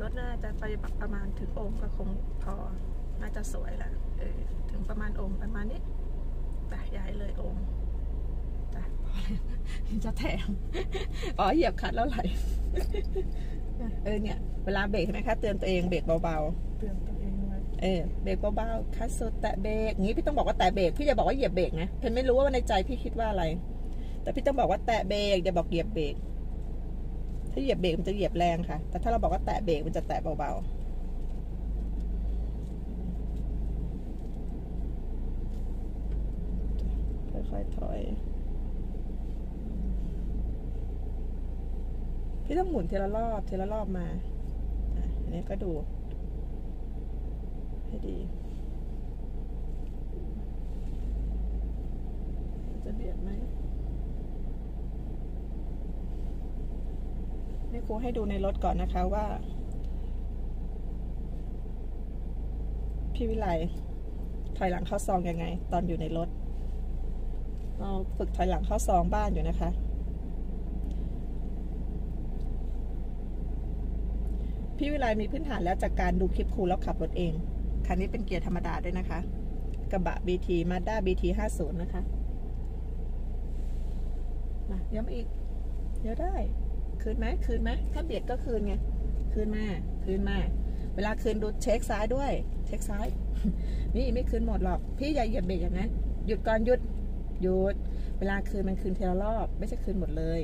หัวรถน่าจะไปประมาณถึงองค์ก็คงพอ น่าจะสวยแหละเออถึงประมาณองค์ประมาณนี้แต่ย้ายเลยองค์จ้ะพอเลยจะแถมอ๋อเหยียบคัดแล้วไหลเออเนี่ย เวลาเบรกใช่ไหมคะเตือนตัวเองเบรกเบาเตือนตัวเองไว้ๆเออเบรกเบาๆคัดสุดแตะเบรกงี้พี่ต้องบอกว่าแตะเบรกพี่จะบอกว่าเหยียบเบรกนะเพนไม่รู้ว่าในใจพี่คิดว่าอะไร แต่พี่ต้องบอกว่าแตะเบรกอย่าบอกเหยียบเบรก ถ้าเหยียบเบรกมันจะเหยียบแรงค่ะ แต่ถ้าเราบอกว่าแตะเบรกมันจะแตะเบาๆค่อยๆถอย พี่ต้องหมุนทีละรอบทีละรอบมา อันนี้ก็ดู ให้ดี จะเบียดไหม นี่ครูให้ดูในรถก่อนนะคะว่า พี่วิไลถอยหลังเข้าซองยังไง ตอนอยู่ในรถ เราฝึกถอยหลังเข้าซองบ้านอยู่นะคะ พี่วิไลมีพื้นฐานแล้วจากการดูคลิปครูแล้วขับรถเอง คันนี้เป็นเกียร์ธรรมดาด้วยนะคะ กระบะ BT Mazda BT 50นะคะมาย้ำอีกเดี๋ยวได้ คืนไหมคืนไหมถ้าเบียดก็คืนไงคืนมาคืนมา เวลาคืนดูเช็คซ้ายด้วย เช็คซ้าย นี่ไม่คืนหมดหรอก พี่อย่าเหยียบเบรกอย่างนั้น หยุดก่อนหยุดหยุด เวลาคืนมันคืนทีละรอบ ไม่ใช่คืนหมดเลย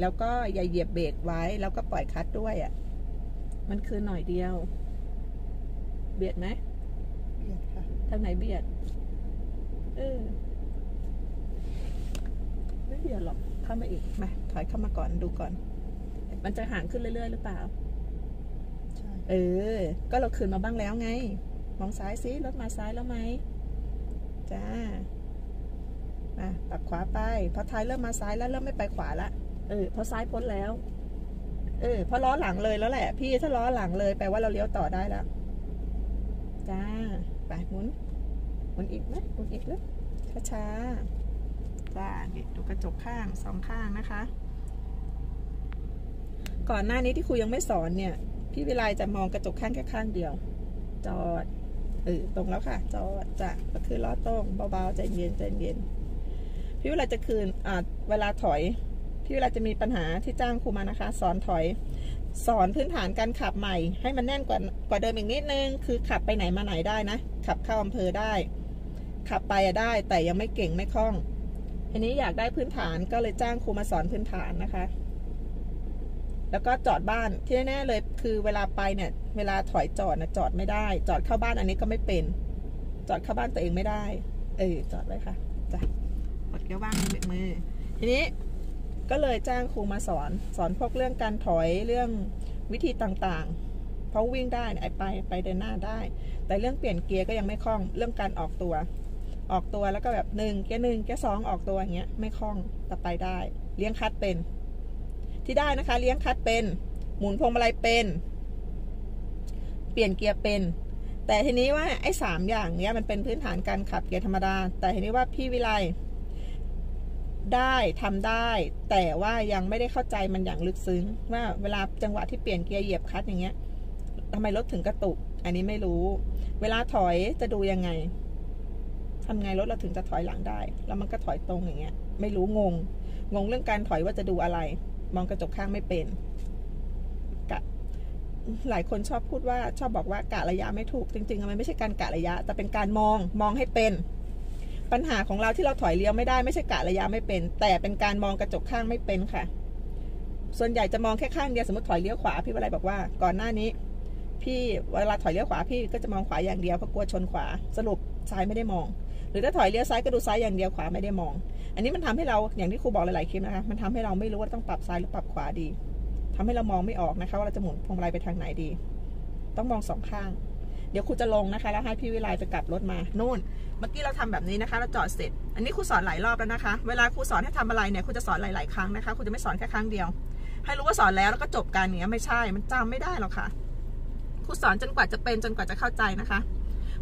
แล้วก็อย่าเหยียบเบรกไว้ แล้วก็ปล่อยคลัตช์ด้วยอะ มันคืนหน่อยเดียว เบียดไหมเบียดค่ะทางไหนเบียด เออไม่เบียดหรอกเข้ามาอีกมาถอยเข้ามาก่อนดูก่อน มันจะห่างขึ้นเรื่อยๆ หรือเปล่าใช่เออ ก็เราคืนมาบ้างแล้วไง มองซ้ายสิรถมาซ้ายแล้วไหม จ้ามาปักขวาไปพอท้ายเริ่มมาซ้ายแล้วเริ่มไม่ไปขวาละ เออ พอซ้ายพ้นแล้ว เออ พอล้อหลังเลยแล้วแหละ พี่ถ้าล้อหลังเลยแปลว่าเราเลี้ยวต่อได้แล้ว จ้า ไปหมุน หมุนอีกไหมหมุนอีกเลยช้าๆจ้านี่ดูกระจกข้างสองข้างนะคะ ก่อนหน้านี้ที่ครูยังไม่สอนเนี่ย พี่วิไลจะมองกระจกข้างแค่ข้างเดียว จอดเออตรงแล้วค่ะ จอดจะก็คือล้อตรงเบาๆใจเย็นใจเย็น พี่วิไลจะคืนอ่าเวลาถอย พี่วิไลจะมีปัญหาที่จ้างครูมานะคะ สอนถอย สอนพื้นฐานการขับใหม่ ให้มันแน่นกว่ากว่าเดิมอีกนิดนึง คือขับไปไหนมาไหนได้นะ ขับเข้าอำเภอได้ ขับไปอะได้ แต่ยังไม่เก่งไม่คล่องอันนี้อยากได้พื้นฐานก็เลยจ้างครูมาสอนพื้นฐานนะคะ แล้วก็จอดบ้านที่แน่ๆเลย คือเวลาไปเนี่ย เวลาถอยจอดนะจอดไม่ได้ จอดเข้าบ้านอันนี้ก็ไม่เป็น จอดเข้าบ้านตัวเองไม่ได้ เออจอดไว้ค่ะจ้ะกดเกียร์ว่างเบรกมือ ทีนี้ก็เลยจ้างครูมาสอน สอนพวกเรื่องการถอยเรื่องวิธีต่างๆ เพราะวิ่งได้ไปไปเดินหน้าได้ แต่เรื่องเปลี่ยนเกียร์ก็ยังไม่คล่องเรื่องการออกตัว ออกตัวแล้วก็แบบหนึ่งเกียร์หนึ่งเกียร์สองออกตัวอย่างเงี้ยไม่คล่องแต่ไปได้ เลี้ยงคัดเป็น ที่ได้นะคะ เลี้ยงคัดเป็น หมุนพวงมาลัยเป็น เปลี่ยนเกียร์เป็น แต่ทีนี้ว่าไอ้สามอย่างเนี้ยมันเป็นพื้นฐานการขับเกียร์ธรรมดา แต่ทีนี้ว่าพี่วิไลได้ทำได้ แต่ว่ายังไม่ได้เข้าใจมันอย่างลึกซึ้ง ว่าเวลาจังหวะที่เปลี่ยนเกียร์เหยียบคลัตช์อย่างเงี้ยทำไมรถถึงกระตุก อันนี้ไม่รู้ เวลาถอยจะดูยังไงทำไงรถเราถึงจะถอยหลังได้ แล้วมันก็ถอยตรงอย่างเงี้ย ไม่รู้งง งงเรื่องการถอยว่าจะดูอะไร มองกระจกข้างไม่เป็นกะหลายคนชอบพูดว่าชอบบอกว่ากะระยะไม่ถูก จริงๆมันไม่ใช่การกะระยะ แต่เป็นการมองมองให้เป็น ปัญหาของเราที่เราถอยเลี้ยวไม่ได้ไม่ใช่กะระยะไม่เป็น แต่เป็นการมองกระจกข้างไม่เป็นค่ะ ส่วนใหญ่จะมองแค่ข้างเดียวสมมติถอยเลี้ยวขวาพี่วลัยบอกว่าก่อนหน้านี้ พี่เวลาถอยเลี้ยวขวาพี่ก็จะมองขวาอย่างเดียวเพราะกลัวชนขวาสรุปซ้ายไม่ได้มอง หรือถ้าถอยเลี้ยวซ้ายก็ดูซ้ายอย่างเดียวขวาไม่ได้มอง อันนี้มันทำให้เราอย่างที่ครูบอกหลายๆคลิปนะคะ มันทำให้เราไม่รู้ว่าต้องปรับซ้ายหรือปรับขวาดีทำให้เรามองไม่ออกนะคะว่าเราจะหมุนพวงมาลัยไปทางไหนดี ต้องมองสองข้าง เดี๋ยวครูจะลงนะคะ แล้วให้พี่วิไลไปกลับรถมานู่น เมื่อกี้เราทำแบบนี้นะคะ เราจอดเสร็จ อันนี้ครูสอนหลายรอบแล้วนะคะ เวลาครูสอนให้ทำอะไรเนี่ยครูจะสอนหลาย ๆ ครั้งนะคะครูจะไม่สอนแค่ครั้งเดียว ให้รู้ว่าสอนแล้วแล้วก็จบการอย่างเงี้ยไม่ใช่ มันจำไม่ได้หรอกค่ะครูสอนจนกว่าจะเป็นจนกว่าจะเข้าใจนะคะ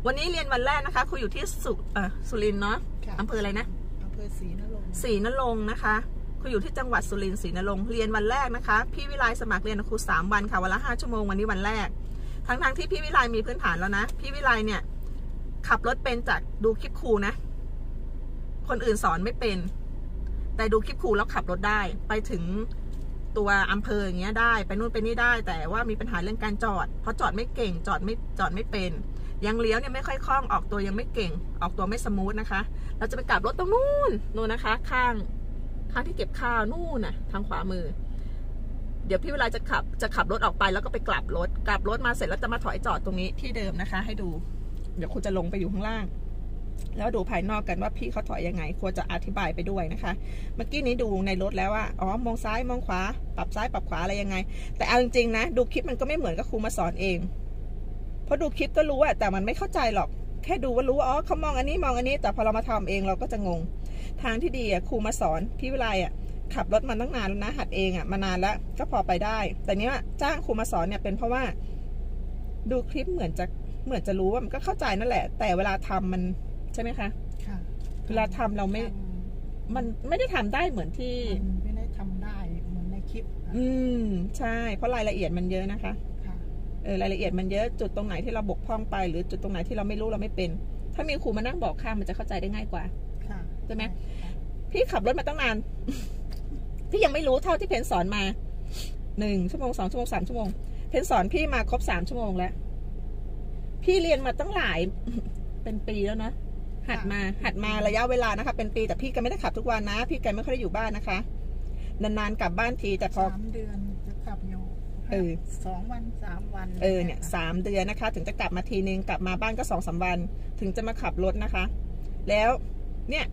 วันนี้เรียนวันแรกนะคะครูอยู่ที่สุเอ่อสุรินทร์เนาะค่ะอำเภออะไรนะอำเภอศรีนรงค์ ศรีนรงค์นะคะครูอยู่ที่จังหวัดสุรินทร์ศรีนรงค์เรียนวันแรกนะคะ พี่วิไลสมัครเรียนครูสามวันค่ะวันละห้าชั่วโมงวันนี้วันแรก ทั้งๆที่พี่วิไลมีพื้นฐานแล้วนะ พี่วิไลเนี่ยขับรถเป็นจากดูคลิปครูนะ คนอื่นสอนไม่เป็น แต่ดูคลิปครูแล้วขับรถได้ ไปถึงตัวอำเภออย่างเงี้ยได้ ไปนู่นไปนี่ได้ แต่ว่ามีปัญหาเรื่องการจอด เพราะจอดไม่เก่ง จอดไม่จอดไม่เป็น ยังเลี้ยวเนี่ยไม่ค่อยคล่อง ออกตัวยังไม่เก่ง ออกตัวไม่สมูทนะคะ เราจะไปกลับรถตรงนู้นนู่นนะคะ ข้างข้างที่เก็บข้าวนู่นน่ะ ทางขวามือ เดี๋ยวพี่เวลาจะขับจะขับรถออกไปแล้วก็ไปกลับรถ กลับรถมาเสร็จแล้วจะมาถอยจอดตรงนี้ที่เดิมนะคะ ให้ดู เดี๋ยวคุณจะลงไปอยู่ข้างล่าง แล้วดูภายนอกกันว่าพี่เขาถอยยังไง ควรจะอธิบายไปด้วยนะคะ เมื่อกี้นี้ดูในรถแล้วว่า อ๋อ มองซ้ายมองขวา ปรับซ้ายปรับขวาอะไรยังไง แต่เอาจริงๆนะ ดูคลิปมันก็ไม่เหมือนกับครูมาสอนเอง เพราะดูคลิปก็รู้อะแต่มันไม่เข้าใจหรอก แค่ดูว่ารู้ว่าอ๋อเขามองอันนี้มองอันนี้ แต่พอเรามาทำเองเราก็จะงง ทางที่ดีอะครูมาสอนพี่วิไลอะขับรถมาตั้งนานแล้วนะหัดเองอะมานานแล้วก็พอไปได้ แต่เนี้ยจ้างครูมาสอนเนี่ยเป็นเพราะว่า ดูคลิปเหมือนจะเหมือนจะรู้ว่ามันก็เข้าใจนั่นแหละ แต่เวลาทำมันใช่ไหมคะค่ะเวลาทำเราไม่ทำมันไม่ได้ทำได้เหมือนที่มันไม่ได้ทำได้เหมือนในคลิปค่ะอืมใช่ เพราะรายละเอียดมันเยอะนะคะค่ะเออ รายละเอียดมันเยอะจุดตรงไหนที่เราบกพร่องไป หรือจุดตรงไหนที่เราไม่รู้เราไม่เป็น ถ้ามีครูมานั่งบอกข้ามมันจะเข้าใจได้ง่ายกว่าใช่ไหมพี่ขับรถมาตั้งนานพี่ยังไม่รู้เท่าที่เพนสอนมาหนึ่งชั่วโมงสองชั่วโมงสามชั่วโมงเพนสอนพี่มาครบสามชั่วโมงแล้ว พี่เรียนมาตั้งหลายเป็นปีแล้วนะหัดมา หัดมาระยะเวลานะคะ เป็นปีแต่พี่ก็ไม่ได้ขับทุกวันนะ พี่แกไม่ค่อยได้อยู่บ้านนะคะ นานๆกลับบ้านทีแต่พอสามเดือนจะขับอยู่ เออ สองวันสามวันเออเนี่ยสามเดือนนะคะ ถึงจะกลับมาทีนึงกลับมาบ้านก็สองสามวัน ถึงจะมาขับรถนะคะ แล้วเนี่ย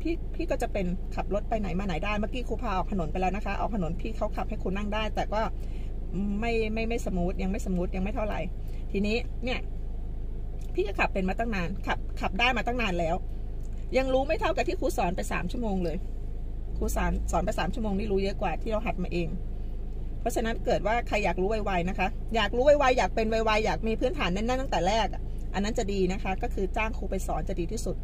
พี่พี่ก็จะเป็นขับรถไปไหนมาไหนได้เมื่อกี้ครูพาออกถนนไปแล้วนะคะ ออกถนนพี่เขาขับให้คุณนั่งได้ แต่ก็ไม่ไม่ไม่สมูทยังไม่สมูทยังไม่เท่าไหร่ ทีนี้เนี่ย พี่ก็ขับเป็นมาตั้งนานขับขับได้มาตั้งนานแล้ว ยังรู้ไม่เท่ากับที่ครูสอนไปสามชั่วโมงเลยครูสอนสอนไปสามชั่วโมงนี่รู้เยอะกว่าที่เราหัดมาเองเพ ราะฉะนั้นเกิดว่าใครอยากรู้ไวๆนะคะ อยากรู้ไวๆอยากเป็นไวๆอยากมีพื้นฐานแน่นๆตั้งแต่แรกอะอันนั้นจะดีนะคะ ก็คือจ้างครูไปสอนจะดีที่สุด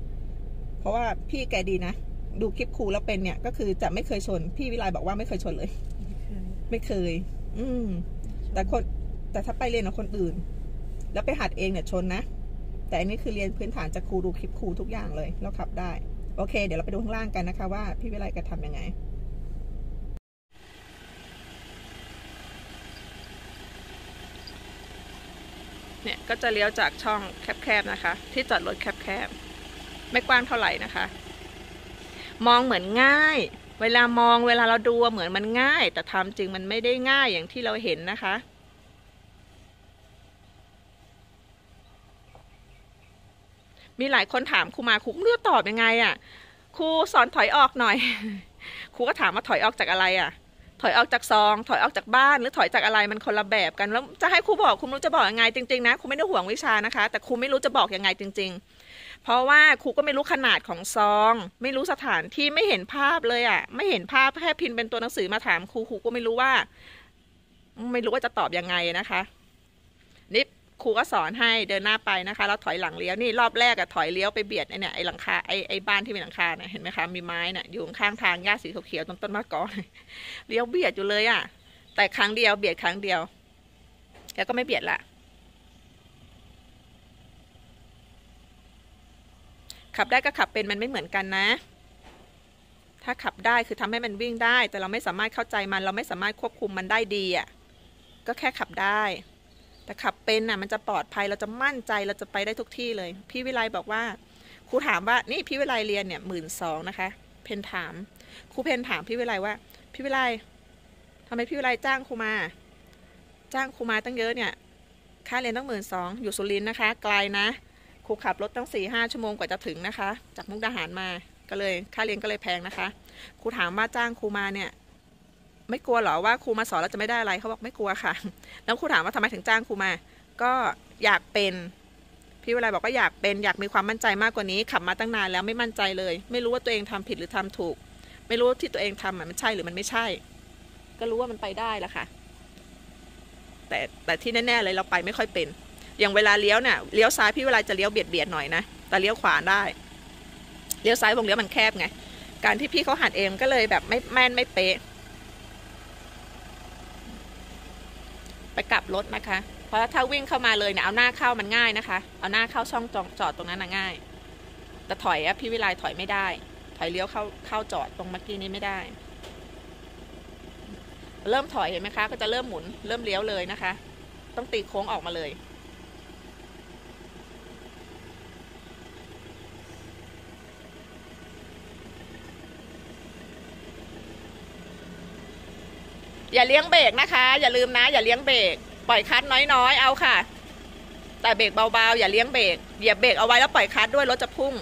เพราะว่าพี่แกดีนะ ดูคลิปครูแล้วเป็นเนี่ย ก็คือจะไม่เคยชน พี่วิไลบอกว่าไม่เคยชนเลย ไม่เคย อืม แต่คนแต่ถ้าไปเรียนกับคนอื่น แล้วไปหัดเองเนี่ยชนนะ แต่อันนี้คือเรียนพื้นฐานจากครูดูคลิปครูทุกอย่างเลย แล้วขับได้ โอเค เดี๋ยวเราไปดูข้างล่างกันนะคะ ว่าพี่วิไลจะทำยังไง เนี่ยก็จะเลี้ยวจากช่องแคบๆนะคะ ที่จอดรถแคบๆไม่กว้างเท่าไหร่นะคะ มองเหมือนง่าย เวลามองเวลาเราดูเหมือนมันง่าย แต่ทำจริงมันไม่ได้ง่ายอย่างที่เราเห็นนะคะมีหลายคนถามครูมาครูไม่รู้ตอบยังไงอะ่ะครูสอนถอยออกหน่อยครูก็ถามว่าถอยออกจากอะไรอะ่ะ ถอยออกจากซอง ถอยออกจากบ้านหรือถอยจากอะไรมันคนละแบบกันแล้วจะให้ครูบอกครูไม่รู้จะบอกยังไงจริงๆนะครูไม่ได้ห่วงวิชานะคะ แต่ครูไม่รู้จะบอกยังไงจริง ๆ เพราะว่าครูก็ไม่รู้ขนาดของซอง ไม่รู้สถานที่ไม่เห็นภาพเลยอะ่ะ ไม่เห็นภาพแค่พิมพ์เป็นตัวหนังสือมาถามครูครูก็ไม่รู้ว่า ไม่รู้ว่าจะตอบยังไงนะคะ ครูก็สอนให้เดินหน้าไปนะคะแล้วถอยหลังเลี้ยวนี่รอบแรกอะถอยเลี้ยวไปเบียดไอเนี่ยไอหลังคาไอไอบ้านที่มีหลังคาเนี่ยเห็นไหมคะมีไม้น่ะอยู่ข้างทางหญ้าสีเขียวๆต้นต้นมะกอกเลี้ยวเบียดอยู่เลยอะแต่ครั้งเดียวเบียดครั้งเดียวแล้วก็ไม่เบียดละขับได้ก็ขับเป็นมันไม่เหมือนกันนะ ถ้าขับได้คือทำให้มันวิ่งได้ แต่เราไม่สามารถเข้าใจมัน เราไม่สามารถควบคุมมันได้ดีอะ ก็แค่ขับได้ แต่ขับเป็นน่ะมันจะปลอดภัยเราจะมั่นใจเราจะไปได้ทุกที่เลย พี่วิไลบอกว่าครูถามว่านี่พี่วิไลเรียนเนี่ยหมื่นสองนะคะ เพนถามครูเพนถามพี่วิไลว่า พี่วิไลทำไมพี่วิไลจ้างครูมา จ้างครูมาตั้งเยอะเนี่ย ค่าเรียนตั้งหมื่นสองอยู่สุรินทร์นะคะ ไกลนะครูขับรถตั้งสี่ห้าชั่วโมงกว่าจะถึงนะคะ จากมุกดาหารมาก็เลยค่าเรียนก็เลยแพงนะคะครูถามว่าจ้างครูมาเนี่ย ไม่กลัวหรอว่าครูมาสอนแล้วจะไม่ได้อะไรเขาบอกไม่กลัวค่ะ แล้วครูถามว่าทำไมถึงจ้างครูมา ก็อยากเป็นพี่วิไลบอกว่าอยากเป็นอยากมีความมั่นใจมากกว่านี้ขับมาตั้งนานแล้วไม่มั่นใจเลย ไม่รู้ว่าตัวเองทำผิดหรือทำถูก ไม่รู้ที่ตัวเองทำมันใช่หรือมันไม่ใช่ ก็รู้ว่ามันไปได้ละค่ะ แต่แต่ที่แน่ๆเลยเราไปไม่ค่อยเป็น อย่างเวลาเลี้ยวเนี่ยเลี้ยวซ้ายพี่เวลาจะเลี้ยวเบียดเบียดหน่อยนะแต่เลี้ยวขวาได้เลี้ยวซ้ายวงเลี้ยวมันแคบไงการที่พี่เขาหัดเองก็เลยแบบไม่แม่นไม่เป๊ะ ไปกลับรถนะคะ เพราะถ้าวิ่งเข้ามาเลยเนี่ยเอาหน้าเข้ามันง่ายนะคะ เอาหน้าเข้าช่องจอดจอดตรงนั้นนะง่าย แต่ถอยอะพี่วิไลถอยไม่ได้ ถอยเลี้ยวเข้าเข้าจอดตรงเมื่อกี้นี้ไม่ได้ เริ่มถอยเห็นไหมคะ ก็จะเริ่มหมุนเริ่มเลี้ยวเลยนะคะ ต้องตีโค้งออกมาเลย อย่าเลี้ยงเบรกนะคะ อย่าลืมนะ อย่าเลี้ยงเบรกปล่อยคัดน้อยๆ เอาค่ะ แต่เบรกเบาๆ อย่าเลี้ยงเบรกเหยียบเบรกเอาไว้แล้วปล่อยคัดด้วยรถจะพุ่ง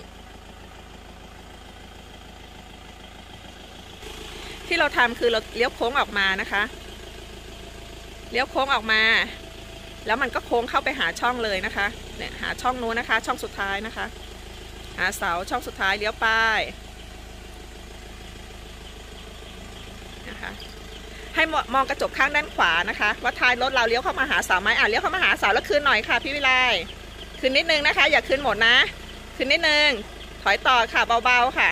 ที่เราทำคือเราเลี้ยวโค้งออกมานะคะ เลี้ยวโค้งออกมา แล้วมันก็โค้งเข้าไปหาช่องเลยนะคะ เนี่ยหาช่องนู้นนะคะ ช่องสุดท้ายนะคะ หาเสาช่องสุดท้ายเลี้ยวไปนะคะ ให้มองกระจกข้างด้านขวานะคะว่าท้ายรถเราเลี้ยวเข้ามาหาเสาไหมอะเลี้ยวเข้ามาหาเสาแล้วคืนหน่อยค่ะพี่วิไลคืนนิดนึงนะคะ อย่าคืนหมดนะคืนนิดนึงถอยต่อค่ะเบาๆค่ะ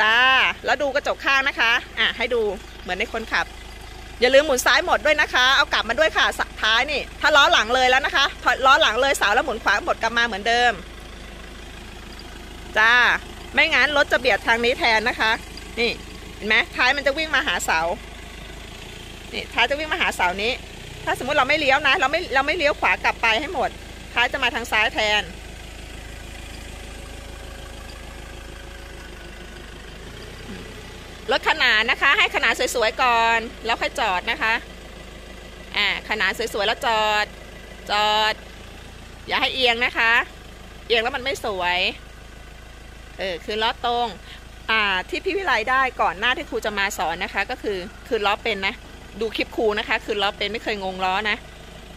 จ้าแล้วดูกระจกข้างนะคะอะให้ดูเหมือนในคนขับ อย่าลืมหมุนซ้ายหมดด้วยนะคะ เอากลับมาด้วยค่ะสท้ายนี่ถ้าล้อหลังเลยแล้วนะคะถอยล้อหลังเลยเสาแล้วหมุนขวาหมดกลับมาเหมือนเดิมจ้าไม่งั้นรถจะเบียดทางนี้แทนนะคะ นี่ เห็นไหมท้ายมันจะวิ่งมาหาเสานี่ท้ายจะวิ่งมาหาเสานี้ ถ้าสมมุติเราไม่เลี้ยวนะ เราไม่เราไม่เลี้ยวขวากลับไปให้หมด ท้ายจะมาทางซ้ายแทน รถขนานนะคะ ให้ขนานสวยๆก่อน แล้วค่อยจอดนะคะอ่าขนานสวยๆแล้วจอด จอด อย่าให้เอียงนะคะ เอียงแล้วมันไม่สวยเออคือล้อตรง ที่พี่วิไลได้ก่อนหน้าที่ครูจะมาสอนนะคะ ก็คือคือล้อเป็นนะ ดูคลิปครูนะคะ คือล้อเป็นไม่เคยงงล้อนะ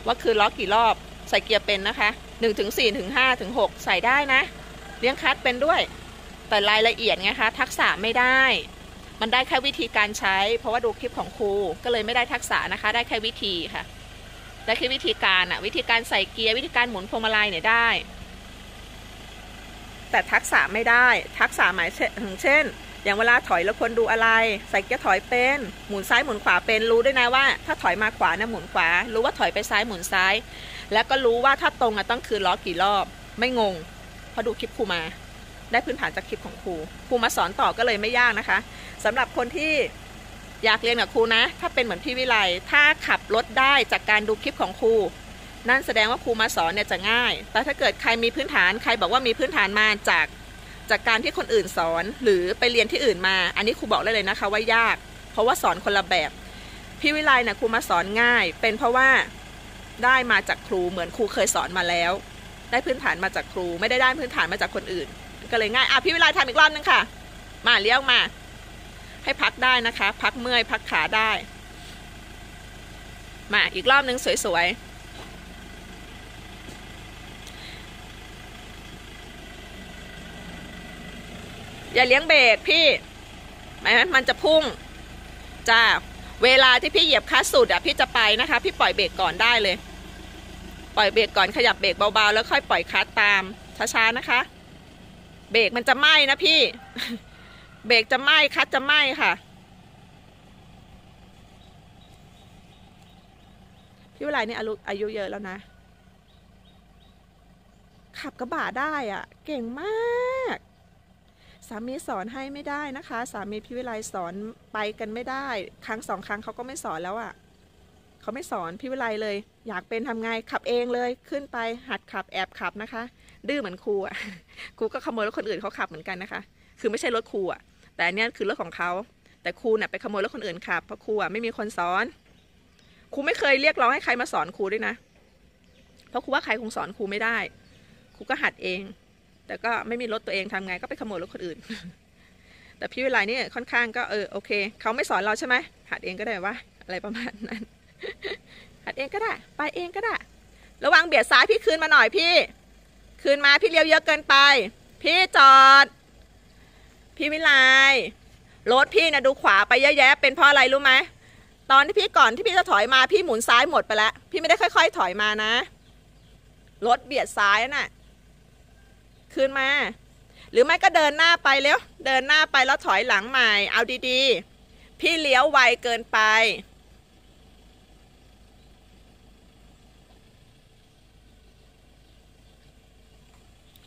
ว่าคือล้อกี่รอบใส่เกียร์เป็นนะคะหนึ่งถึงสี่ถึงห้าถึงหกใส่ได้นะ เลี้ยงคัดเป็นด้วย แต่รายละเอียดไงคะทักษะไม่ได้ มันได้แค่วิธีการใช้ เพราะว่าดูคลิปของครูก็เลยไม่ได้ทักษะนะคะ ได้แค่วิธีค่ะได้แค่วิธีการอะวิธีการใส่เกียร์วิธีการหมุนพวงมาลัยเนี่ยได้ แต่ทักษะไม่ได้ ทักษะหมายถึงเช่น อย่างเวลาถอยแล้วควรดูอะไร ใส่เกียร์ถอยเป็นหมุนซ้ายหมุนขวาเป็นรู้ด้วยนะว่า ถ้าถอยมาขวานะหมุนขวา รู้ว่าถอยไปซ้ายหมุนซ้าย แล้วก็รู้ว่าถ้าตรงอะต้องคืนล้อกี่รอบ ไม่งงเพราะดูคลิปครูมา ได้พื้นฐานจากคลิปของครูครูมาสอนต่อก็เลยไม่ยากนะคะสำหรับคนที่อยากเรียนกับครูนะ ถ้าเป็นเหมือนพี่วิไลถ้าขับรถได้จากการดูคลิปของครู นั่นแสดงว่าครูมาสอนเนี่ยจะง่าย แต่ถ้าเกิดใครมีพื้นฐานใครบอกว่ามีพื้นฐานมาจากจากการที่คนอื่นสอนหรือไปเรียนที่อื่นมา อันนี้ครูบอกได้เลยนะคะว่ายาก เพราะว่าสอนคนละแบบ พี่วิไลเนี่ยครูมาสอนง่าย เป็นเพราะว่าได้มาจากครูเหมือนครูเคยสอนมาแล้ว ได้พื้นฐานมาจากครูไม่ได้ได้พื้นฐานมาจากคนอื่น ก็เลยง่ายอะพี่วิไลทำอีกรอบนึงค่ะ มาเลี้ยวมา ให้พักได้นะคะ พักเมื่อยพักขาได้ มาอีกรอบนึงสวยๆ อย่าเลี้ยงเบรกพี่ไหมมันจะพุ่งจ้าเวลาที่พี่เหยียบคัสสุดอะพี่จะไปนะคะ พี่ปล่อยเบรกก่อนได้เลย ปล่อยเบรกก่อนขยับเบรกเบาๆ แล้วค่อยปล่อยคัสตามช้าๆนะคะ เบรกมันจะไหม้นะพี่ เบรกจะไหม้คัสจะไหม้ค่ะพี่วิไลนี่อายุอายุเยอะแล้วนะ ขับกระบะได้อะ เก่งมาก สามีสอนให้ไม่ได้นะคะ สามีพี่วิไลสอนไปกันไม่ได้ ครั้งสองครั้งเขาก็ไม่สอนแล้วอะ่ะเขาไม่สอนพี่วิไลเลย อยากเป็นทำไงขับเองเลยขึ้นไปหัดขับแอบขับนะคะ ดื้อเหมือนครูอะ่ะครูก็ขโมยรถคนอื่นเขาขับเหมือนกันนะคะ คือไม่ใช่รถครูอะแต่เนี้ยคือรถของเขาแต่ครูเนี่ยไปขโมยรถคนอื่นขับเพราะครูอะไม่มีคนสอนครูไม่เคยเรียกร้องให้ใครมาสอนครูด้วยนะ เพราะครูว่าใครคงสอนครูไม่ได้ ครูก็หัดเอง แต่ก็ไม่มีรถตัวเองทำไงก็ไปขโมยรถคนอื่น แต่พี่วิไลนี่ค่อนข้างก็เออโอเคเขาไม่สอนเราใช่ไหมหัดเองก็ได้ว่าอะไรประมาณนั้น หัดเองก็ได้ ไปเองก็ได้ ระวังเบียดซ้ายพี่คืนมาหน่อยพี่ คืนมาพี่เลี้ยวเยอะเกินไป พี่จอด พี่วิไลรถพี่นะดูขวาไปเยอะแยะ เป็นเพราะอะไรรู้ไหมตอนที่พี่ก่อนที่พี่จะถอยมาพี่หมุนซ้ายหมดไปแล้ว พี่ไม่ได้ค่อย ๆ ถอยมานะ รถเบียดซ้ายน่ะ คืนมา หรือไม่ก็เดินหน้าไปเร็วเดินหน้าไปแล้วถอยหลังใหม่ เอาดีๆ พี่เลี้ยวไวเกินไป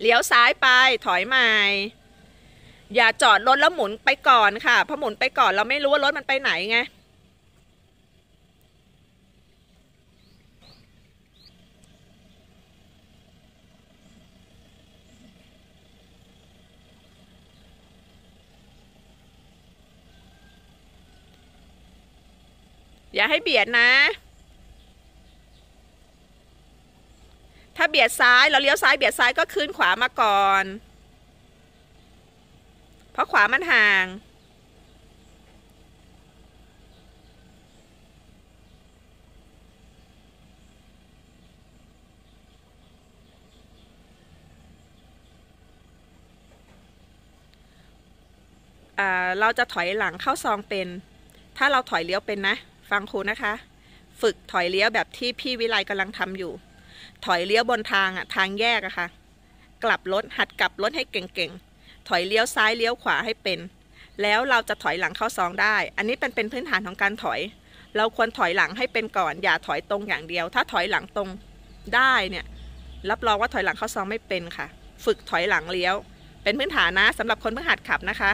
เลี้ยวซ้ายไปถอยใหม่ อย่าจอดรถแล้วหมุนไปก่อนค่ะเพราะหมุนไปก่อนเราไม่รู้ว่ารถมันไปไหนไง อย่าให้เบียดนะ ถ้าเบียดซ้ายเราเลี้ยวซ้ายเบียดซ้ายก็คืนขวามาก่อน เพราะขวามันห่างอ่าเราจะถอยหลังเข้าซองเป็น ถ้าเราถอยเลี้ยวเป็นนะ ฟังครูนะคะ ฝึกถอยเลี้ยวแบบที่พี่วิไลกำลังทำอยู่ ถอยเลี้ยวบนทางอะทางแยกอะค่ะ กลับรถหัดกลับรถให้เก่งๆ ถอยเลี้ยวซ้ายเลี้ยวขวาให้เป็น แล้วเราจะถอยหลังเข้าซองได้ อันนี้เป็นเป็นพื้นฐานของการถอย เราควรถอยหลังให้เป็นก่อน อย่าถอยตรงอย่างเดียว ถ้าถอยหลังตรงได้เนี่ย รับรองว่าถอยหลังเข้าซองไม่เป็นค่ะ ฝึกถอยหลังเลี้ยว เป็นพื้นฐานนะสำหรับคนเพิ่งหัดขับนะคะ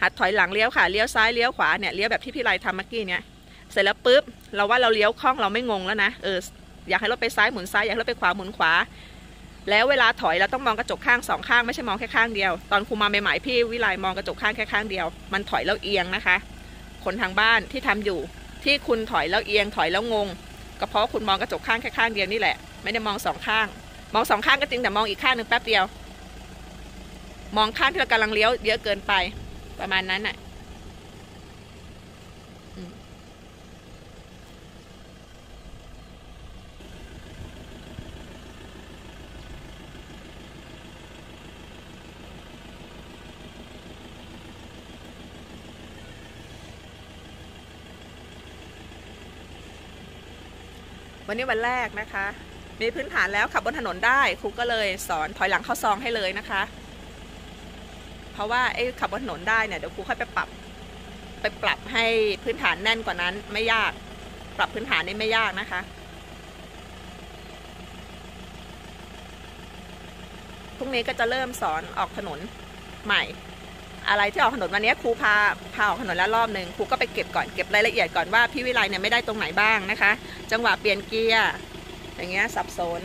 หัดถอยหลังเลี้ยวค่ะ เลี้ยวซ้ายเลี้ยวขวาเนี่ย เลี้ยวแบบที่พี่ไลทำเมื่อกี้เนี่ย เสร็จแล้วปุ๊บเราว่าเราเลี้ยวคล่องเราไม่งงแล้วนะเอออยากให้รถไปซ้ายหมุนซ้ายอยากให้รถไปขวาหมุนขวา แล้วเวลาถอยเราต้องมองกระจกข้างสองข้างไม่ใช่มองแค่ข้างเดียว ตอนครูมาใหม่ๆพี่วิไลมองกระจกข้างแค่ข้างเดียว มันถอยแล้วเอียงนะคะ คนทางบ้านที่ทำอยู่ ที่คุณถอยแล้วเอียงถอยแล้วงงก็เพราะคุณมองกระจกข้างแค่ข้างเดียวนี่แหละ ไม่ได้มองสองข้าง มองสองข้างก็จริงแต่มองอีกข้างหนึ่งแป๊บเดียว มองข้างที่เรากำลังเลี้ยวเยอะเกินไปประมาณนั้นน่ะ วันนี้วันแรกนะคะ มีพื้นฐานแล้วขับบนถนนได้ครูก็เลยสอนถอยหลังเข้าซองให้เลยนะคะ เพราะว่าไอ้ขับบนถนนได้เนี่ยเดี๋ยวครูค่อยไปปรับ ไปปรับให้พื้นฐานแน่นกว่านั้นไม่ยาก ปรับพื้นฐานนี่ไม่ยากนะคะพรุ่งนี้ก็จะเริ่มสอนออกถนนใหม่ อะไรที่ออกถนนวันนี้ครูพาพาออกถนนแล้วรอบหนึ่งครูก็ไปเก็บก่อนเก็บรายละเอียดก่อนว่าพี่วิไลเนี่ยไม่ได้ตรงไหนบ้างนะคะ จังหวะเปลี่ยนเกียร์อย่างเงี้ยสับสน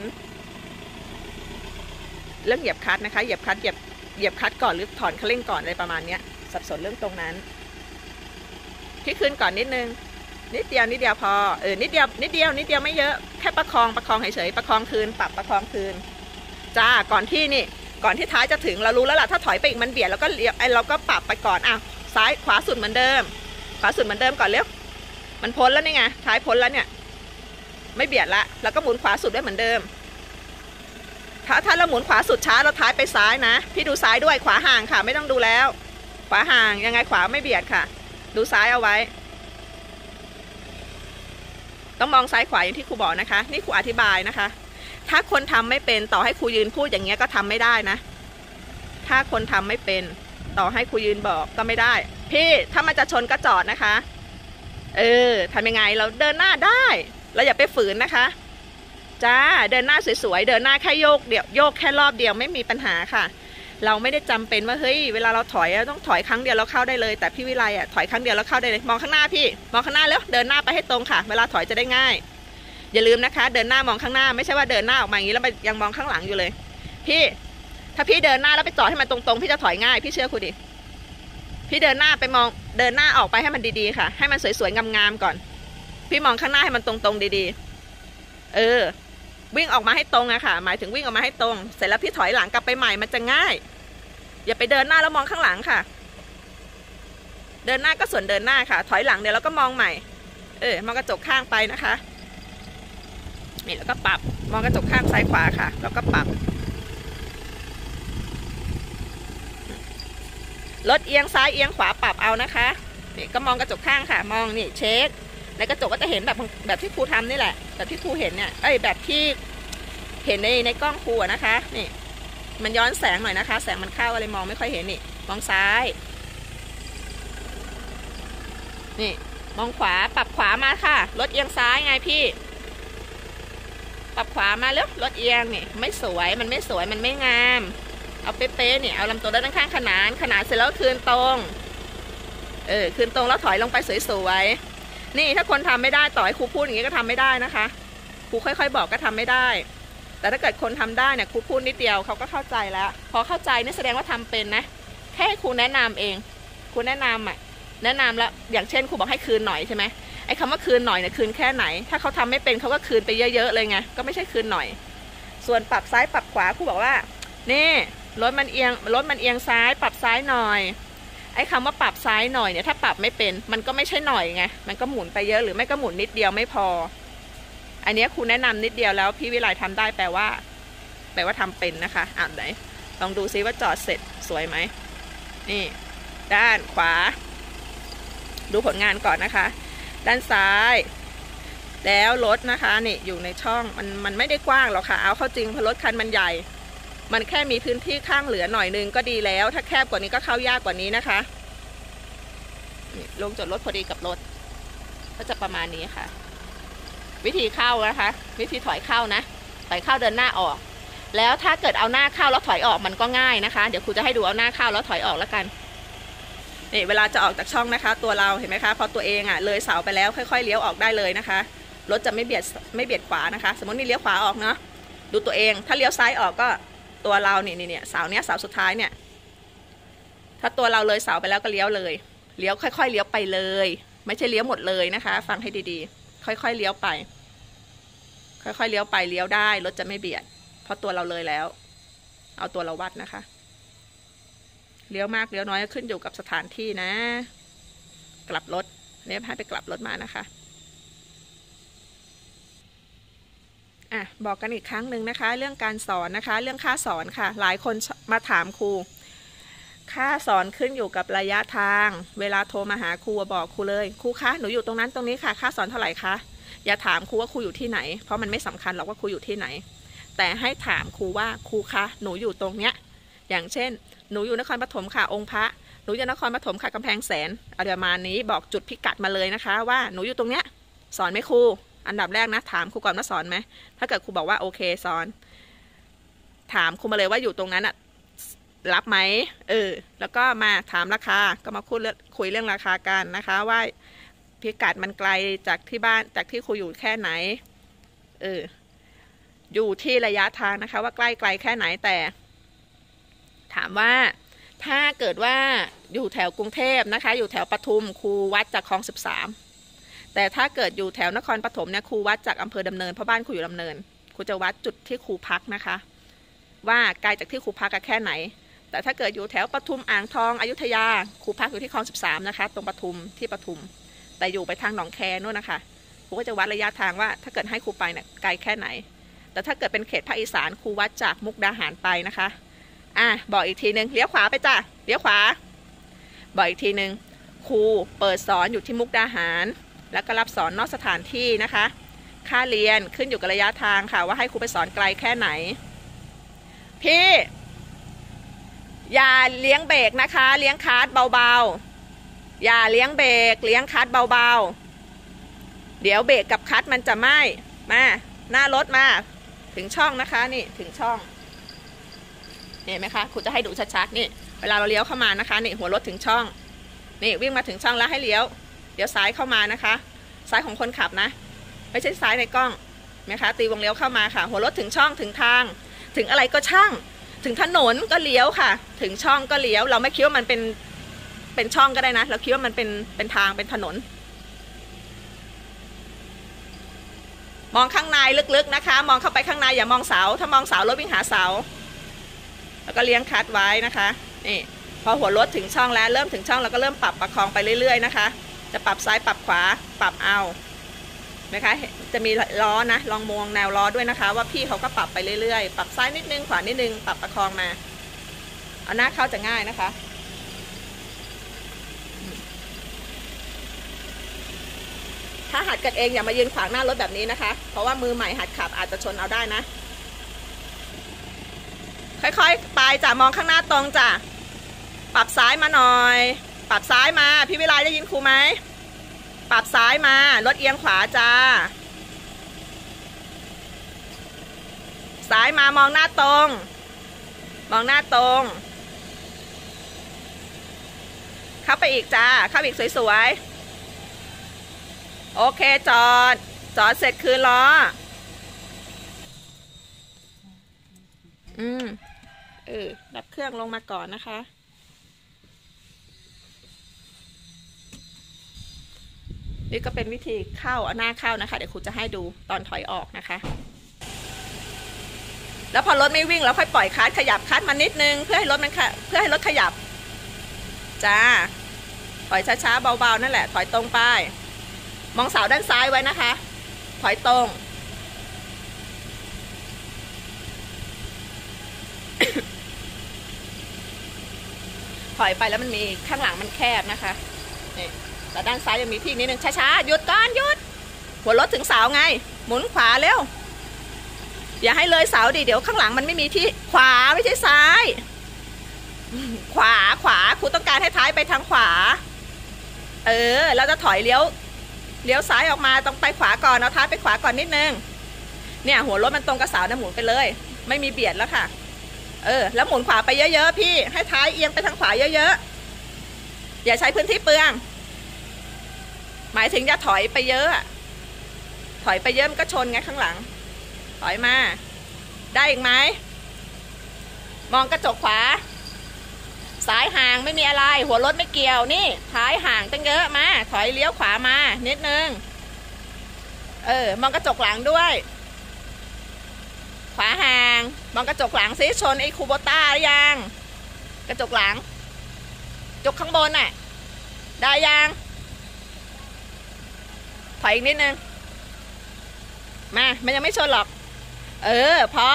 เรื่องเหยียบคลัตช์นะคะเหยียบคลัตช์เหยียบเหยียบคลัตช์ก่อนหรือถอนคันเร่งก่อนอะไรประมาณเนี้ยสับสนเรื่องตรงนั้นพี่คืนก่อนนิดนึงนิดเดียวนิดเดียวพอเออนิดเดียวนิดเดียวนิดเดียวไม่เยอะแค่ประคองประคองเฉยๆประคองคืนปรับประคองคืนจ้าก่อนที่นี่ ก่อนที่ท้ายจะถึงเรารู้แล้วล่ะถ้าถอยไปอีกมันเบียดแล้วก็เลี้ยวไอ้เราก็ปรับไปก่อนอะซ้ายขวาสุดเหมือนเดิม ขวาสุดเหมือนเดิมก่อนเร็วมันพ้นแล้วนี่ไงท้ายพ้นแล้วเนี่ย ไม่เบียดละแล้วก็หมุนขวาสุดได้เหมือนเดิม ถ้าถ้าเราหมุนขวาสุดช้าเราท้ายไปซ้ายนะ พี่ดูซ้ายด้วยขวาห่างค่ะ ไม่ต้องดูแล้ว ขวาห่างยังไงขวาไม่เบียดค่ะ ดูซ้ายเอาไว้ ต้องมองซ้ายขวาอย่างที่ครูบอกนะคะ นี่ครูอธิบายนะคะ ถ้าคนทำไม่เป็นต่อให้ครูยืนพูดอย่างเงี้ยก็ทำไม่ได้นะ ถ้าคนทำไม่เป็น ต่อให้ครูยืนบอกก็ไม่ได้ พี่ถ้ามันจะชนก็จอดนะคะ เออทำยังไงเราเดินหน้าได้เราอย่าไปฝืนนะคะจ้าเดินหน้าสวยๆเดินหน้าแค่โยกเดียวโยกแค่รอบเดียวไม่มีปัญหาค่ะ เราไม่ได้จำเป็นว่าเฮ้ยเวลาเราถอยอะต้องถอยครั้งเดียวแล้วเข้าได้เลยแต่พี่วิไลอะถอยครั้งเดียวแล้วเข้าได้เลยมองข้างหน้าพี่มองข้างหน้าแล้วเดินหน้าไปให้ตรงค่ะ เวลาถอยจะได้ง่าย อย่าลืมนะคะ เดินหน้ามองข้างหน้าไม่ใช่ว่าเดินหน้าออกมาอย่างนี้แล้วยังมองข้างหลังอยู่เลย พี่ ถ้าพี่เดินหน้าแล้วไปจอดให้มันตรงๆพี่จะถอยง่าย พี่เชื่อครูดิพี่เดินหน้าไปมองเดินหน้าออกไปให้มันดีๆค่ะ ให้มันสวยๆงามๆก่อน พี่มองข้างหน้าให้มันตรงๆดีๆ เออ วิ่งออกมาให้ตรงอะค่ะ หมายถึงวิ่งออกมาให้ตรง เสร็จแล้วพี่ถอยหลังกลับไปใหม่มันจะง่าย อย่าไปเดินหน้าแล้วมองข้างหลังค่ะ เดินหน้าก็ส่วนเดินหน้าค่ะ ถอยหลังเดี๋ยวเราก็มองใหม่ เออมองกระจกข้างไปนะคะ นี่แล้วก็ปรับ มองกระจกข้างซ้ายขวาค่ะ แล้วก็ปรับ รถเอียงซ้ายเอียงขวาปรับเอานะคะนี่ก็มองกระจกข้างค่ะ มองนี่เช็ค ในกระจกก็จะเห็นแบบแบบที่ครูทำนี่แหละ แบบที่ครูเห็นเนี่ย เอ้ยแบบที่เห็นในในกล้องครูนะคะ นี่ มันย้อนแสงหน่อยนะคะ แสงมันเข้าอะไรมองไม่ค่อยเห็นนี่ มองซ้าย นี่ มองขวา ปรับขวามาค่ะ รถเอียงซ้ายไงพี่ ปรับขวามาแล้วรถเอียงนี่ไม่สวยมันไม่สวยมันไม่งาม เอาเป๊ะๆเนี่ยเอาลำตัวด้านข้างขนานขนานเสร็จแล้วคืนตรงเออคืนตรงแล้วถอยลงไปสวยๆนี่ถ้าคนทำไม่ได้ต่อให้ครูพูดอย่างนี้ก็ทำไม่ได้นะคะครูค่อย ๆ บอกก็ทำไม่ได้ แต่ถ้าเกิดคนทำได้เนี่ยครูพูดนิดเดียวเขาก็เข้าใจแล้ว พอเข้าใจนี่แสดงว่าทำเป็นนะแค่ครูแนะนำเองครูแนะนำอะแนะนำแล้วอย่างเช่นครูบอกให้คืนหน่อยใช่ไหม ไอ้คำว่าคืนหน่อยเนี่ยคืนแค่ไหน ถ้าเขาทำไม่เป็นเขาก็คืนไปเยอะๆเลยไงก็ไม่ใช่คืนหน่อย ส่วนปรับซ้ายปรับขวาครูบอกว่านี่รถมันเอียงรถมันเอียงซ้าย ปรับซ้ายหน่อย ไอ้คำว่าปรับซ้ายหน่อยเนี่ยถ้าปรับไม่เป็น มันก็ไม่ใช่หน่อยไงมันก็หมุนไปเยอะหรือไม่ก็หมุนนิดเดียวไม่พอ อันเนี้ยครูแนะนำนิดเดียวแล้วพี่วิไลทำได้แปลว่า แปลว่าทำเป็นนะคะอ่านไหนลองดูซิว่าจอดเสร็จสวยไหมนี่ ด้านขวา ดูผลงานก่อนนะคะ ด้านซ้าย แล้วรถนะคะนี่อยู่ในช่องมันมันไม่ได้กว้างหรอกค่ะ เอาเข้าจริงเพราะรถคันมันใหญ่ มันแค่มีพื้นที่ข้างเหลือหน่อยนึงก็ดีแล้ว ถ้าแคบกว่านี้ก็เข้ายากกว่านี้นะคะลงจอดรถพอดีกับรถ ก็จะประมาณนี้ค่ะ วิธีเข้านะคะ วิธีถอยเข้านะถอยเข้าเดินหน้าออก แล้วถ้าเกิดเอาหน้าเข้าแล้วถอยออกมันก็ง่ายนะคะ เดี๋ยวครูจะให้ดูเอาหน้าเข้าแล้วถอยออกแล้วกัน นี่เวลาจะออกจากช่องนะคะ ตัวเราเห็นไหมคะพอตัวเองอะเลยเสาไปแล้วค่อยๆเลี้ยวออกได้เลยนะคะรถจะไม่เบียดไม่เบียดขวานะคะ สมมตินี่เลี้ยวขวาออกเนาะดูตัวเอง ถ้าเลี้ยวซ้ายออกก็ตัวเราเนี่ยนี่เนี่ยเสาเนี้ยเสาสุดท้ายเนี่ยถ้าตัวเราเลยเสาไปแล้วก็เลี้ยวเลยเลี้ยวค่อย ๆ เลี้ยวไปเลย ไม่ใช่เลี้ยวหมดเลยนะคะ ฟังให้ดีๆ ค่อยๆเลี้ยวไป ค่อยๆเลี้ยวไปเลี้ยวได้รถจะไม่เบียด เพราะตัวเราเลยแล้ว เอาตัวเราวัดนะคะ เลี้ยวมากเลี้ยวน้อยขึ้นอยู่กับสถานที่นะ กลับรถเนี่ยให้ไปกลับรถมานะคะอะบอกกันอีกครั้งหนึ่งนะคะ เรื่องการสอนนะคะ เรื่องค่าสอนค่ะ หลายคนมาถามครูค่าสอนขึ้นอยู่กับระยะทาง เวลาโทรมาหาครูบอกครูเลยครูคะหนูอยู่ตรงนั้นตรงนี้ค่ะ ค่าสอนเท่าไหร่คะอย่าถามครูว่าครูอยู่ที่ไหน เพราะมันไม่สำคัญหรอกว่าครูอยู่ที่ไหน แต่ให้ถามครูว่าครูคะหนูอยู่ตรงเนี้ยอย่างเช่น หนูอยู่นครปฐมค่ะองค์พระหนูอยู่นครปฐมค่ะกำแพงแสนอะไรประมาณนี้บอกจุดพิกัดมาเลยนะคะ ว่าหนูอยู่ตรงเนี้ยสอนไหมครู อันดับแรกนะถามครูก่อนว่าสอนไหมถ้าเกิดครูบอกว่าโอเคสอน ถามครูมาเลยว่าอยู่ตรงนั้นอะรับไหมเออแล้วก็มาถามราคาก็มาคุยเรื่องคุยเรื่องราคากันนะคะ ว่าพิกัดมันไกลจากที่บ้านจากที่ครูอยู่แค่ไหนเอออยู่ที่ระยะทางนะคะ ว่าใกล้ไกลแค่ไหนแต่ ถามว่าถ้าเกิดว่าอยู่แถวกรุงเทพนะคะ อยู่แถวปทุมครูวัดจากคลองสิบสามแต่ถ้าเกิดอยู่แถวนครปฐมเนี่ยครูวัดจากอำเภอดำเนินเพราะบ้านครูอยู่ดำเนินครูจะวัดจุดที่ครูพักนะคะ ว่าไกลจากที่ครูพักกันแค่ไหน แต่ถ้าเกิดอยู่แถวปทุมอ่างทองอยุธยาครูพักอยู่ที่คลองสิบสามนะคะ ตรงปทุมที่ปทุม แต่อยู่ไปทางหนองแคนู่นนะคะครูก็จะวัดระยะทางว่า ถ้าเกิดให้ครูไปเนี่ยไกลแค่ไหน แต่ถ้าเกิดเป็นเขตภาคอีสานครูวัดจากมุกดาหารไปนะคะ อะบอกอีกทีหนึ่งเลี้ยวขวาไปจ้ะเลี้ยวขวา บอกอีกทีหนึ่งครูเปิดสอนอยู่ที่มุกดาหาร แล้วก็รับสอนนอกสถานที่นะคะ ค่าเรียนขึ้นอยู่กับระยะทางค่ะว่าให้ครูไปสอนไกลแค่ไหน พี่ อย่าเลี้ยงเบรกนะคะ เลี้ยงคลัตช์เบาๆ อย่าเลี้ยงเบรกเลี้ยงคลัตช์เบาๆ เดี๋ยวเบรกกับคลัตช์มันจะไหม้มาหน้ารถมา ถึงช่องนะคะนี่ถึงช่อง เห็นไหมคะครูจะให้ดูชัดๆนี่เวลาเราเลี้ยวเข้ามานะคะนี่หัวรถถึงช่องนี่วิ่งมาถึงช่องแล้วให้เลี้ยวเลี้ยวซ้ายเข้ามานะคะ ซ้ายของคนขับนะ ไม่ใช่ซ้ายในกล้องเห็นไหมคะตีวงเลี้ยวเข้ามาค่ะ หัวรถถึงช่องถึงทาง ถึงอะไรก็ช่าง ถึงถนนก็เลี้ยวค่ะ ถึงช่องก็เลี้ยว เราไม่คิดว่ามันเป็นเป็นช่องก็ได้นะ เราคิดว่ามันเป็นเป็นทางเป็นถนน มองข้างในลึกๆนะคะ มองเข้าไปข้างในอย่ามองเสาถ้ามองเสารถวิ่งหาเสา แล้วก็เลี้ยงคัดไว้นะคะนี่พอหัวรถถึงช่องแล้วเริ่มถึงช่องเราก็เริ่มปรับประคองไปเรื่อยๆนะคะ จะปรับซ้ายปรับขวาปรับเอานะคะจะมีล้อนะลองมองแนวล้อด้วยนะคะ ว่าพี่เขาก็ปรับไปเรื่อยๆ ปรับซ้ายนิดนึงขวานิดนึงปรับประคองมา เอาหน้าเข้าจะง่ายนะคะ ถ้าหัดกันเองอย่ามายืนขวางหน้ารถแบบนี้นะคะ เพราะว่ามือใหม่หัดขับอาจจะชนเอาได้นะ ค่อยๆ ไปจ้ะมองข้างหน้าตรงจ้ะ ปรับซ้ายมาหน่อย ปรับซ้ายมา พี่วิไลได้ยินครูไหม ปรับซ้ายมา รถเอียงขวาจ้า ซ้ายมามองหน้าตรง มองหน้าตรง เข้าไปอีกจ้า เข้าไปอีกสวยๆ โอเคจอด จอดเสร็จคืนล้อ อืม เออ ดับเครื่องลงมาก่อนนะคะ นี่ก็เป็นวิธีเข้าเอาหน้าเข้านะคะ เดี๋ยวครูจะให้ดูตอนถอยออกนะคะ แล้วพอรถไม่วิ่งเราค่อยปล่อยคลัดขยับคลัดมานิดนึง เพื่อให้รถมันเพื่อให้รถขยับ จ้า ถอยช้าๆเบาๆนั่นแหละ ถอยตรงไป มองเสาด้านซ้ายไว้นะคะ ถอยตรง ถอยไปแล้วมันมีข้างหลังมันแคบนะคะนี่แต่ด้านซ้ายยังมีที่นิดนึงช้าๆหยุดก่อนหยุด หัวรถถึงเสาไง หมุนขวาเร็วอย่าให้เลยเสาดิเดี๋ยวข้างหลังมันไม่มีที่ขวาไม่ใช่ซ้าย ขวาขวาครูต้องการให้ท้ายไปทางขวา เออแล้วจะถอยเลี้ยวเลี้ยวซ้ายออกมาต้องไปขวาก่อนเอาท้ายไปขวาก่อนนิดนึงเนี่ย หัวรถมันตรงกับเสานะหมุนไปเลย ไม่มีเบียดแล้วค่ะ เออ แล้วหมุนขวาไปเยอะๆพี่ ให้ท้ายเอียงไปทางขวาเยอะๆ อย่าใช้พื้นที่เปลือง หมายถึงอย่าถอยไปเยอะอะ ถอยไปเยอะมันก็ชนไงข้างหลัง ถอยมา ได้อีกไหม มองกระจกขวา สายห่างไม่มีอะไร หัวรถไม่เกี่ยวนี่ ท้ายห่างตั้งเยอะมา ถอยเลี้ยวขวามา นิดนึง เออ มองกระจกหลังด้วย ขวาห่างมองกระจกหลังซิชนไอ้คูโบต้าหรือยัง กระจกหลัง จกข้างบนน่ะ ได้ยัง ถอยอีกนิดนึง มา มันยังไม่ชนหรอก เออพอ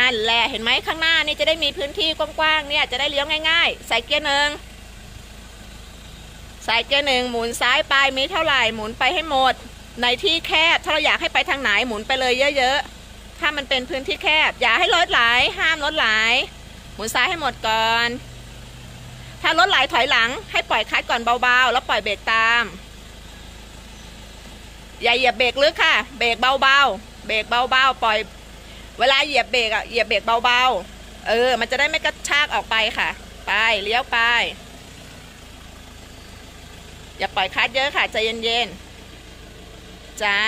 นั่นแหละ เห็นไหมข้างหน้านี่จะได้มีพื้นที่กว้างๆ เนี่ย จะได้เลี้ยวง่ายๆ ใส่เกียร์หนึ่งใส่เกียร์หนึ่งหมุนซ้ายไปมีเท่าไหร่ หมุนไปให้หมด ในที่แคบ ถ้าเราอยากให้ไปทางไหนหมุนไปเลยเยอะๆ ถ้ามันเป็นพื้นที่แคบ อย่าให้รถไหลห้ามรถไหลหมุนซ้ายให้หมดก่อน ถ้ารถไหลถอยหลัง ให้ปล่อยคลัดก่อนเบาๆ แล้วปล่อยเบรกตาม อย่าเหยียบเบรกลึกค่ะ เบรกเบาๆ เบรกเบาๆ ปล่อย เวลาเหยียบเบรกอะเหยียบเบรกเบาๆ เออ มันจะได้ไม่กระชากออกไปค่ะ ไปเลี้ยวไป อย่าปล่อยคลัดเยอะค่ะใจเย็นๆ จ้า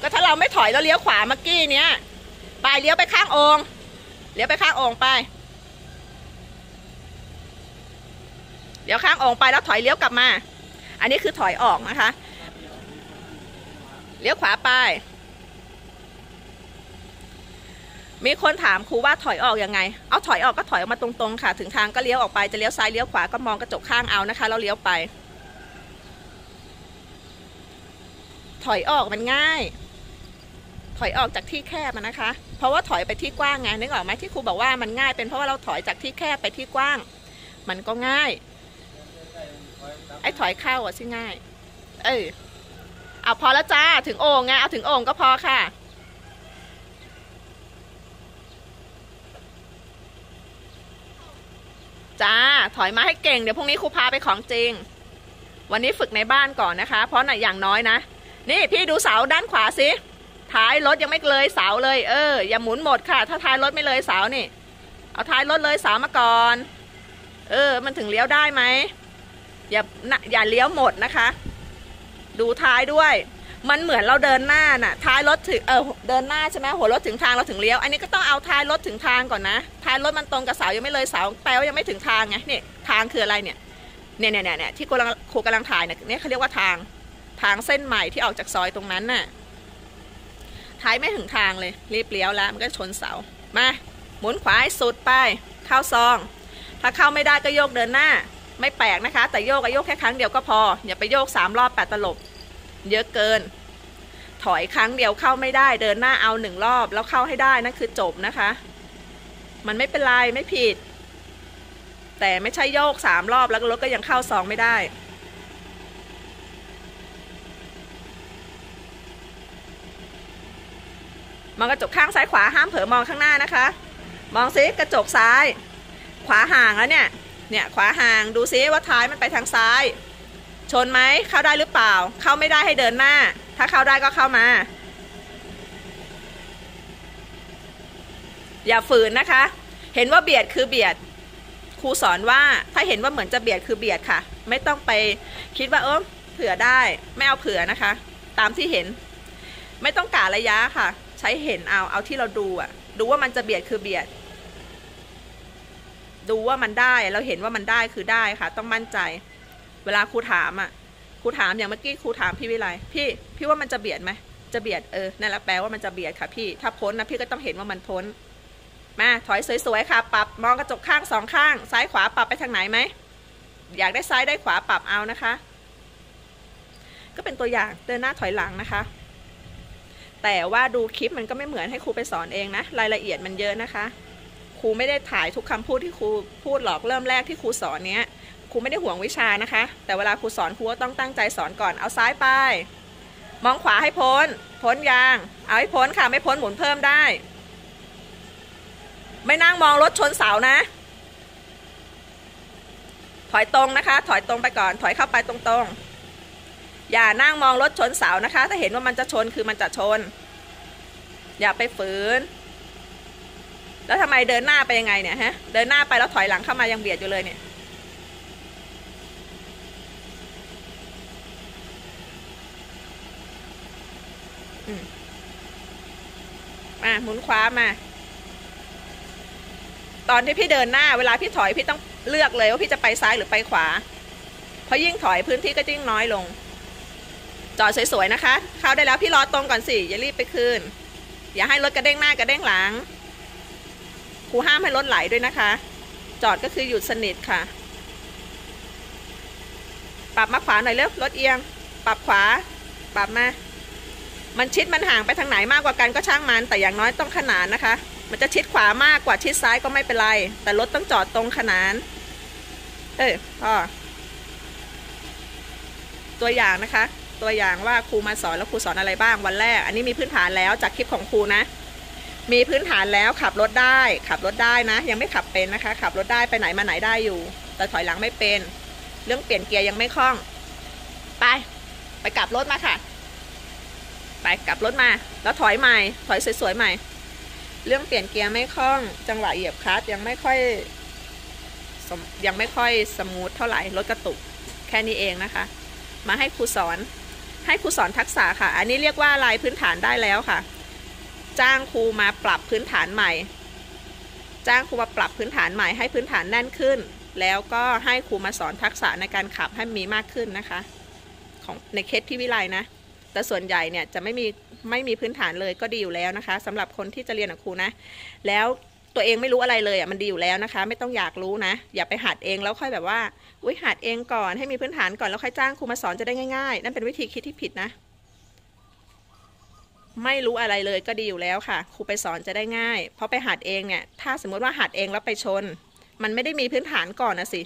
ก็ถ้าเราไม่ถอยแล้วเลี้ยวขวาเมื่อกี้เนี้ย ไปเลี้ยวไปข้างองค์เลี้ยวไปข้างองค์ไปเลี้ยวข้างองค์ไปแล้วถอยเลี้ยวกลับมา อันนี้คือถอยออกนะคะ เลี้ยวขวาไป มีคนถามครูว่าถอยออกยังไง เอาถอยออกก็ถอยออกมาตรงๆค่ะ ถึงทางก็เลี้ยวออกไป จะเลี้ยวซ้ายเลี้ยวขวาก็มองกระจกข้างเอานะคะแล้วเลี้ยวไป ถอยออกมันง่าย ถอยออกจากที่แคบนะคะ เพราะว่าถอยไปที่กว้างไงนึกออกไหมที่ครูบอกว่ามันง่ายเป็นเพราะว่าเราถอยจากที่แคบไปที่กว้าง มันก็ง่าย ไอ้ถอยเข้าอะสิง่าย เออเอาพอแล้วจ้าถึงโอ่งไงเอาถึงโอ่งก็พอค่ะจ้าถอยมาให้เก่งเดี๋ยวพรุ่งนี้ครูพาไปของจริง วันนี้ฝึกในบ้านก่อนนะคะ เพราะน่ะอย่างน้อยนะ นี่พี่ดูเสาด้านขวาสิ ท้ายรถยังไม่เลยเสาเลย เออ อย่าหมุนหมดค่ะ ถ้าท้ายรถไม่เลยเสานี่ เอาท้ายรถเลยเสามาก่อน เออ มันถึงเลี้ยวได้ไหม อย่าอย่าเลี้ยวหมดนะคะ ดูท้ายด้วย มันเหมือนเราเดินหน้าน่ะ ท้ายรถถึง เออ เดินหน้าใช่ไหมหัวรถถึงทางเราถึงเลี้ยว อันนี้ก็ต้องเอาท้ายรถถึงทางก่อนนะ ท้ายรถมันตรงกับเสายังไม่เลยเสา แปลว่ายังไม่ถึงทางไง นี่ทางคืออะไรเนี่ย เนี่ยเนี่ยเนี่ยเนี่ยที่กำลังครูกำลังถ่ายเนี่ยเขาเรียกว่าทาง ทางเส้นใหม่ที่ออกจากซอยตรงนั้นน่ะ ท้ายไม่ถึงทางเลย รีบเลี้ยวแล้วมันก็ชนเสา มาหมุนขวาให้สุดไป เข้าซอง ถ้าเข้าไม่ได้ก็โยกเดินหน้า ไม่แปลกนะคะ แต่โยกก็โยกแค่ครั้งเดียวก็พอ อย่าไปโยกสามรอบแปดตลบ เยอะเกิน ถอยครั้งเดียวเข้าไม่ได้ เดินหน้าเอาหนึ่งรอบ แล้วเข้าให้ได้นั่นคือจบนะคะ มันไม่เป็นไรไม่ผิด แต่ไม่ใช่โยกสามรอบแล้วรถก็ยังเข้าซองไม่ได้ มองกระจกข้างซ้ายขวาห้ามเผลอมองข้างหน้านะคะ มองซิกระจกซ้าย ขวาห่างแล้วเนี่ยเนี่ยขวาห่างดูซิว่าท้ายมันไปทางซ้าย ชนไหมเข้าได้หรือเปล่า เข้าไม่ได้ให้เดินหน้า ถ้าเข้าได้ก็เข้ามา อย่าฝืนนะคะ เห็นว่าเบียดคือเบียดครูสอนว่าถ้าเห็นว่าเหมือนจะเบียดคือเบียดค่ะ ไม่ต้องไปคิดว่าเออเผื่อได้ไม่เอาเผื่อนะคะ ตามที่เห็น ไม่ต้องกะระยะค่ะ ใช้เห็นเอาเอาที่เราดูอะดูว่ามันจะเบียดคือเบียด ดูว่ามันได้เราเห็นว่ามันได้คือได้ค่ะ ต้องมั่นใจ เวลาครูถามอะครูถามอย่างเมื่อกี้ครูถามพี่วิไลพี่ พี่ว่ามันจะเบียดไหมจะเบียดเออนั่นแหละแปลว่ามันจะเบียดค่ะพี่ถ้าพ้นนะพี่ก็ต้องเห็นว่ามันพ้นมาถอยสวยๆค่ะ ปรับมองกระจกข้างสองข้าง ซ้ายขวาปรับไปทางไหนไหมอยากได้ซ้ายได้ขวาปรับเอานะคะ ก็เป็นตัวอย่างเดินหน้าถอยหลังนะคะ แต่ว่าดูคลิปมันก็ไม่เหมือนให้ครูไปสอนเองนะ รายละเอียดมันเยอะนะคะ ครูไม่ได้ถ่ายทุกคำพูดที่ครูพูดหรอกเริ่มแรกที่ครูสอนเนี้ยครูไม่ได้ห่วงวิชานะคะ แต่เวลาครูสอนครูก็ต้องตั้งใจสอนก่อนเอาซ้ายไป มองขวาให้พ้น พ้นยาง เอาให้พ้นค่ะไม่พ้นหมุนเพิ่มได้ ไม่นั่งมองรถชนเสานะ ถอยตรงนะคะ ถอยตรงไปก่อน ถอยเข้าไปตรงๆ อย่านั่งมองรถชนเสานะคะ ถ้าเห็นว่ามันจะชนคือมันจะชน อย่าไปฝืน แล้วทำไมเดินหน้าไปยังไงเนี่ยฮะ เดินหน้าไปแล้วถอยหลังเข้ามายังเบียดอยู่เลยเนี่ย อืมมาหมุนขวามา ตอนที่พี่เดินหน้าเวลาพี่ถอยพี่ต้องเลือกเลยว่าพี่จะไปซ้ายหรือไปขวา เพราะยิ่งถอยพื้นที่ก็ยิ่งน้อยลง จอดสวยๆนะคะ เข้าได้แล้วพี่รอตรงก่อนสิอย่ารีบไปคืนอย่าให้รถกระเด้งหน้ากระเด้งหลังครูห้ามให้รถไหลด้วยนะคะ จอดก็คือหยุดสนิทค่ะ ปรับมาขวาหน่อยเร็วรถเอียง ปรับขวา ปรับมา มันชิดมันห่างไปทางไหนมากกว่ากันก็ช่างมัน แต่อย่างน้อยต้องขนานนะคะ มันจะชิดขวามากกว่าชิดซ้ายก็ไม่เป็นไร แต่รถต้องจอดตรงขนาน เออพ่อตัวอย่างนะคะ ตัวอย่างว่าครูมาสอนแล้วครูสอนอะไรบ้างวันแรก อันนี้มีพื้นฐานแล้วจากคลิปของครูนะ มีพื้นฐานแล้วขับรถได้ ขับรถได้นะ ยังไม่ขับเป็นนะคะ ขับรถได้ไปไหนมาไหนได้อยู่ แต่ถอยหลังไม่เป็น เรื่องเปลี่ยนเกียร์ยังไม่คล่อง ไป ไปกลับรถมาค่ะ ไปกลับรถมา แล้วถอยใหม่ ถอยสวยๆใหม่ เรื่องเปลี่ยนเกียร์ไม่คล่อง จังหวะเหยียบคลัตช์ยังไม่ค่อยยังไม่ค่อย smooth เท่าไหร่รถกระตุกแค่นี้เองนะคะ มาให้ครูสอน ให้ครูสอนทักษะค่ะ อันนี้เรียกว่าลายพื้นฐานได้แล้วค่ะ จ้างครูมาปรับพื้นฐานใหม่ จ้างครูมาปรับพื้นฐานใหม่ให้พื้นฐานแน่นขึ้น แล้วก็ให้ครูมาสอนทักษะในการขับให้มีมากขึ้นนะคะ ของในเคสพี่วิไลนะ แต่ส่วนใหญ่เนี่ยจะไม่มีไม่มีพื้นฐานเลยก็ดีอยู่แล้วนะคะสำหรับคนที่จะเรียนกับครูนะ แล้ว ตัวเองไม่รู้อะไรเลยอะมันดีอยู่แล้วนะคะ ไม่ต้องอยากรู้นะ อย่าไปหัดเองแล้วค่อยแบบว่า อุ้ยหัดเองก่อนให้มีพื้นฐานก่อนแล้วค่อยจ้างครูมาสอนจะได้ง่ายๆ นั่นเป็นวิธีคิดที่ผิดนะ ไม่รู้อะไรเลยก็ดีอยู่แล้วค่ะ ครูไปสอนจะได้ง่าย เพราะไปหัดเองเนี่ย ถ้าสมมติว่าหัดเองแล้วไปชน มันไม่ได้มีพื้นฐานก่อนนะสิ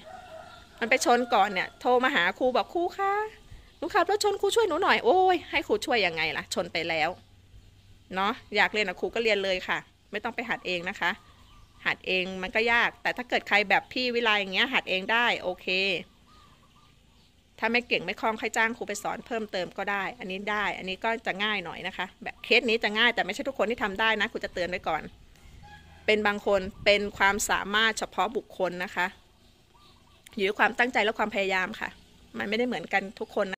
มันไปชนก่อนเนี่ย โทรมาหาครูบอกครูคะหนูขับรถชนครูช่วยหนูหน่อยโอ้ยให้ครูช่วยยังไงล่ะ ชนไปแล้วเนาะอยากเรียนกับครูก็เรียนเลยค่ะ ไม่ต้องไปหัดเองนะคะ หัดเองมันก็ยาก แต่ถ้าเกิดใครแบบพี่วิไลอย่างเงี้ย หัดเองได้โอเค ถ้าไม่เก่งไม่คล่องใค่อยจ้างครูไปสอนเพิ่มเติมก็ได้ อันนี้ได้ อันนี้ก็จะง่ายหน่อยนะคะ แบบเคสนี้จะง่ายแต่ไม่ใช่ทุกคนที่ทำได้นะครูจะเตือนไว้ก่อน เป็นบางคนเป็นความสามารถเฉพาะบุคคลนะคะอยู่ที่ความตั้งใจและความพยายามค่ะ มันไม่ได้เหมือนกันทุกคนนะ